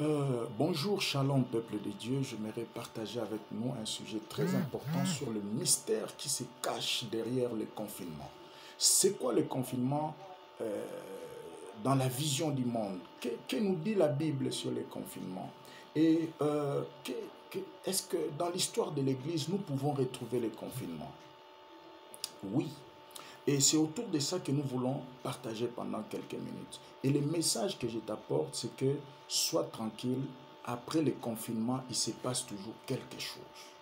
Euh, bonjour, shalom, peuple de Dieu. J'aimerais partager avec nous un sujet très important sur le mystère qui se cache derrière le confinement. C'est quoi le confinement euh, dans la vision du monde? Que, que nous dit la Bible sur le confinement Et euh, est-ce que dans l'histoire de l'Église, nous pouvons retrouver le confinement Oui. Et c'est autour de ça que nous voulons partager pendant quelques minutes. Et le message que je t'apporte, c'est que sois tranquille, après le confinement, il se passe toujours quelque chose.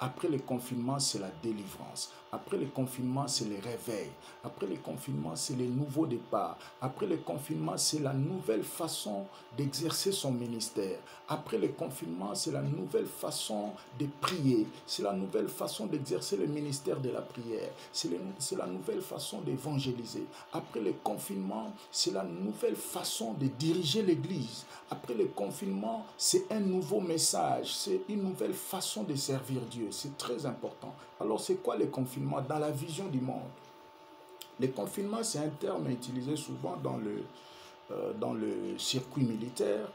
Après le confinement, c'est la délivrance. Après le confinement, c'est le réveil. Après le confinement, c'est le nouveau départ. Après le confinement, c'est la nouvelle façon d'exercer son ministère. Après le confinement, c'est la nouvelle façon de prier. C'est la nouvelle façon d'exercer le ministère de la prière. C'est la nouvelle façon d'évangéliser. Après le confinement, c'est la nouvelle façon de diriger l'Église. Après le confinement, c'est un nouveau message. C'est une nouvelle façon de servir Dieu. C'est très important. Alors, c'est quoi le confinement dans la vision du monde? Le confinement, c'est un terme utilisé souvent dans le, euh, dans le circuit militaire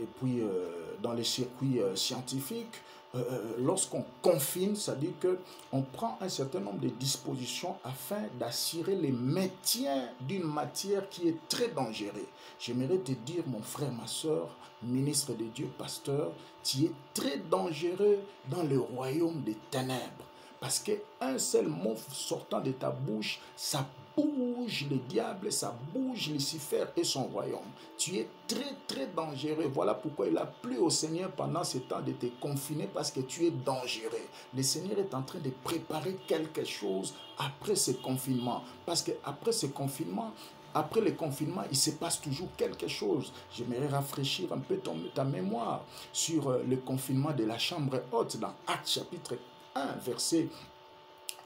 et puis euh, dans les circuits euh, scientifiques. Euh, euh, Lorsqu'on confine, ça dit que on prend un certain nombre de dispositions afin d'assurer le maintien d'une matière qui est très dangereuse. J'aimerais te dire, mon frère, ma soeur, ministre de Dieu, pasteur, tu es très dangereux dans le royaume des ténèbres. Parce qu'un seul mot sortant de ta bouche, ça bouge le diable, ça bouge Lucifer et son royaume. Tu es très très dangereux. Voilà pourquoi il a plu au Seigneur pendant ce temps de te confiner parce que tu es dangereux. Le Seigneur est en train de préparer quelque chose après ce confinement. Parce qu'après ce confinement, après le confinement, il se passe toujours quelque chose. J'aimerais rafraîchir un peu ton- ta mémoire sur euh, le confinement de la chambre haute dans Actes chapitre 1, verset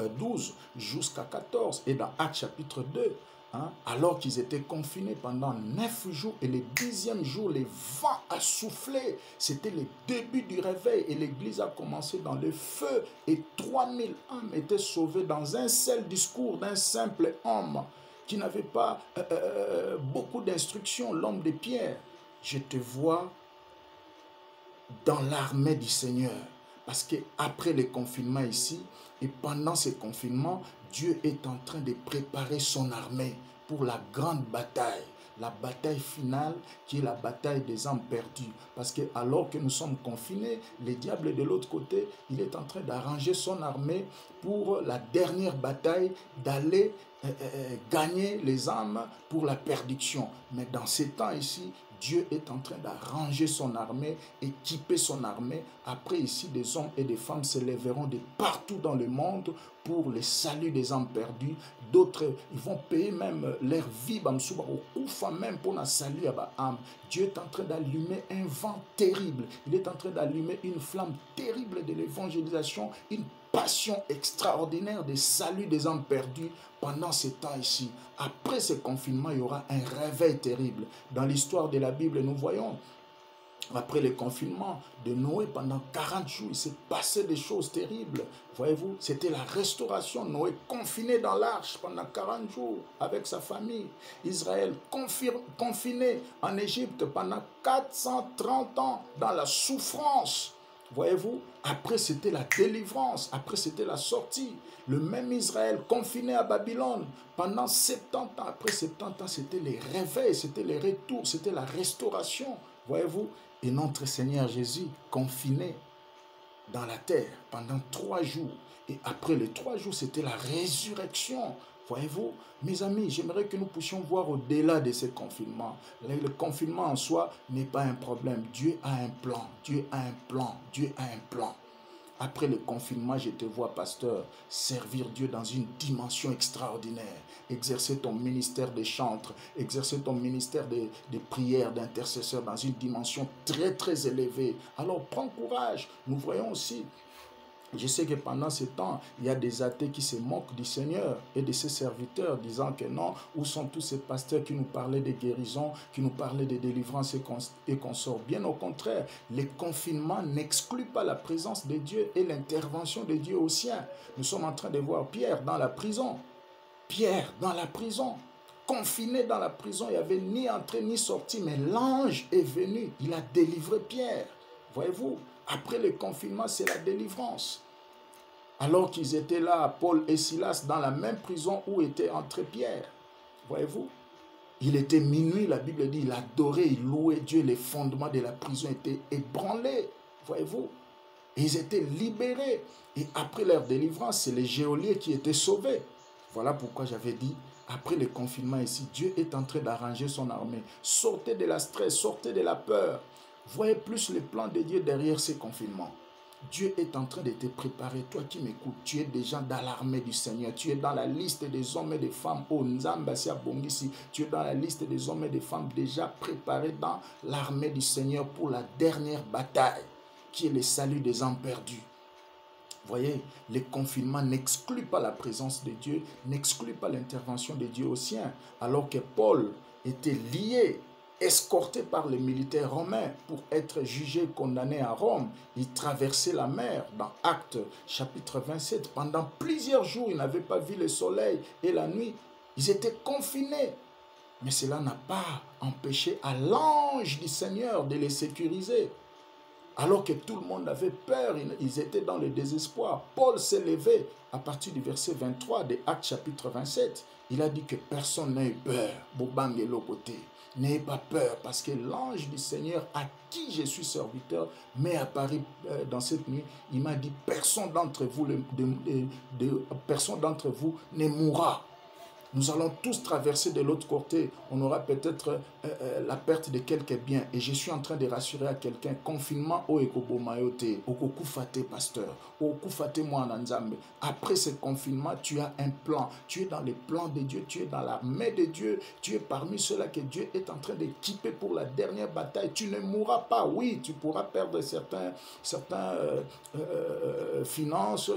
12 jusqu'à 14 et dans Actes chapitre 2. hein, alors qu'ils étaient confinés pendant neuf jours et le dixième jour, le vent a soufflé. C'était le début du réveil et l'église a commencé dans le feu et 3000 âmes étaient sauvées dans un seul discours d'un simple homme qui n'avait pas euh, euh, beaucoup d'instructions, l'homme de pierre. Je te vois dans l'armée du Seigneur. Parce que après le confinement ici, et pendant ce confinement, Dieu est en train de préparer son armée pour la grande bataille. La bataille finale qui est la bataille des âmes perdues. Parce que alors que nous sommes confinés, le diable est de l'autre côté, il est en train d'arranger son armée pour la dernière bataille, d'aller euh, euh, gagner les âmes pour la perdition. Mais dans ces temps ici, Dieu est en train d'arranger son armée, équiper son armée. Après ici, des hommes et des femmes se lèveront de partout dans le monde pour le salut des âmes perdues. D'autres, ils vont payer même leur vie, même pour la salut. Dieu est en train d'allumer un vent terrible. Il est en train d'allumer une flamme terrible de l'évangélisation, une passion extraordinaire de salut des âmes perdues pendant ces temps ici. Après ce confinement, il y aura un réveil terrible. Dans l'histoire de la Bible, nous voyons, après le confinement de Noé, pendant 40 jours, il s'est passé des choses terribles. Voyez-vous, c'était la restauration. Noé confiné dans l'arche pendant 40 jours avec sa famille. Israël confiné en Égypte pendant 430 ans dans la souffrance. Voyez-vous, après c'était la délivrance, après c'était la sortie. Le même Israël confiné à Babylone pendant 70 ans, après 70 ans, c'était les réveils, c'était les retours, c'était la restauration. Voyez-vous, et notre Seigneur Jésus confiné dans la terre pendant trois jours. Et après les trois jours, c'était la résurrection. Voyez-vous, mes amis, j'aimerais que nous puissions voir au-delà de ce confinement. Le confinement en soi n'est pas un problème. Dieu a un plan. Dieu a un plan. Dieu a un plan. Après le confinement, je te vois, pasteur, servir Dieu dans une dimension extraordinaire. Exercer ton ministère de chantre, exercer ton ministère de, de prière, d'intercesseur dans une dimension très, très élevée. Alors prends courage. Nous voyons aussi je sais que pendant ce temps, il y a des athées qui se moquent du Seigneur et de ses serviteurs, disant que non, où sont tous ces pasteurs qui nous parlaient de guérison, qui nous parlaient de délivrance et qu'on sort Bien au contraire, le confinement n'exclut pas la présence de Dieu et l'intervention de Dieu au sien. Nous sommes en train de voir Pierre dans la prison. Pierre dans la prison, confiné dans la prison, il n'y avait ni entrée ni sortie, mais l'ange est venu, il a délivré Pierre. Voyez-vous, après le confinement, c'est la délivrance. Alors qu'ils étaient là, Paul et Silas, dans la même prison où était entré Pierre. Voyez-vous? Il était minuit, la Bible dit, il adorait, il louait Dieu, les fondements de la prison étaient ébranlés. Voyez-vous? Ils étaient libérés. Et après leur délivrance, c'est les géoliers qui étaient sauvés. Voilà pourquoi j'avais dit, après le confinement ici, Dieu est en train d'arranger son armée. Sortez de la stress, sortez de la peur. Voyez plus le plan de Dieu derrière ces confinements. Dieu est en train de te préparer. Toi qui m'écoutes, tu es déjà dans l'armée du Seigneur. Tu es dans la liste des hommes et des femmes. Oh. Tu es dans la liste des hommes et des femmes déjà préparés dans l'armée du Seigneur pour la dernière bataille, qui est le salut des âmes perdues. Voyez, le confinement n'exclut pas la présence de Dieu, n'exclut pas l'intervention de Dieu au sien. Alors que Paul était lié escorté par les militaires romains pour être jugé, condamné à Rome. Il traversait la mer dans Actes chapitre 27. Pendant plusieurs jours, ils n'avaient pas vu le soleil et la nuit. Ils étaient confinés. Mais cela n'a pas empêché à l'ange du Seigneur de les sécuriser. Alors que tout le monde avait peur, ils étaient dans le désespoir. Paul s'est levé à partir du verset 23 de Actes chapitre 27. Il a dit que personne n'a eu peur. côté. N'ayez pas peur parce que l'ange du Seigneur à qui je suis serviteur m'est apparu euh, dans cette nuit. Il m'a dit, personne d'entre vous, personne d'entre vous ne mourra. Nous allons tous traverser de l'autre côté. On aura peut-être euh, euh, la perte de quelques biens. Et je suis en train de rassurer à quelqu'un, confinement au ekobomayote, au kokufate pasteur, au kufate moi Après ce confinement, tu as un plan. Tu es dans les plans de Dieu, tu es dans la main de Dieu, tu es parmi ceux-là que Dieu est en train d'équiper pour la dernière bataille. Tu ne mourras pas. Oui, tu pourras perdre certains, certains euh, finances,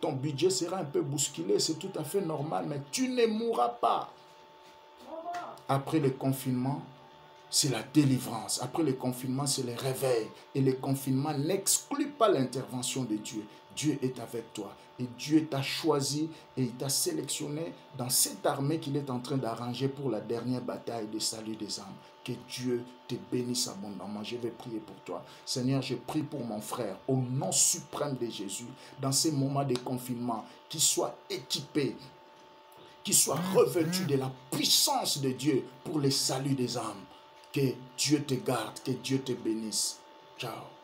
ton budget sera un peu bousculé, c'est tout à fait normal, mais tu ne mourra pas. Après le confinement, c'est la délivrance. Après le confinement, c'est le réveil. Et le confinement n'exclut pas l'intervention de Dieu. Dieu est avec toi. Et Dieu t'a choisi et il t'a sélectionné dans cette armée qu'il est en train d'arranger pour la dernière bataille de salut des âmes. Que Dieu te bénisse abondamment. Je vais prier pour toi. Seigneur, je prie pour mon frère au nom suprême de Jésus. Dans ces moments de confinement, qu'il soit équipé qui soit revêtu de la puissance de Dieu pour le salut des âmes. Que Dieu te garde, que Dieu te bénisse. Ciao.